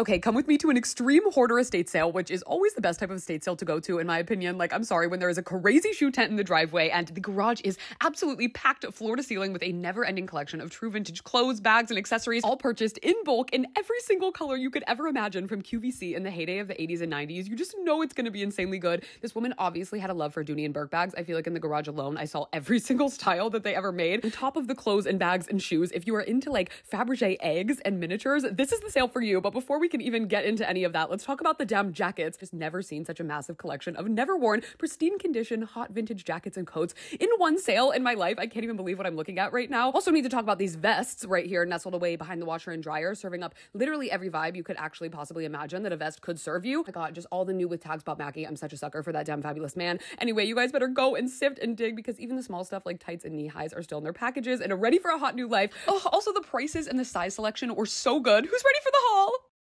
Okay, come with me to an extreme hoarder estate sale, which is always the best type of estate sale to go to, in my opinion. Like, I'm sorry, when there is a crazy shoe tent in the driveway and the garage is absolutely packed floor to ceiling with a never ending collection of true vintage clothes, bags, and accessories, all purchased in bulk in every single color you could ever imagine from QVC in the heyday of the 80s and 90s. You just know it's gonna be insanely good. This woman obviously had a love for Dooney and Bourke bags. I feel like in the garage alone, I saw every single style that they ever made. On top of the clothes and bags and shoes, if you are into like Fabergé eggs and miniatures, this is the sale for you. But before we can even get into any of that, let's talk about the damn jackets. Just never seen such a massive collection of never worn, pristine condition, hot vintage jackets and coats in one sale in my life. I can't even believe what I'm looking at right now. Also need to talk about these vests right here nestled away behind the washer and dryer, serving up literally every vibe you could actually possibly imagine that a vest could serve you. I got just all the new with tags Bob Mackie. I'm such a sucker for that damn fabulous man. Anyway, you guys better go and sift and dig because even the small stuff like tights and knee highs are still in their packages and are ready for a hot new life. Oh, also the prices and the size selection were so good. Who's ready for the haul?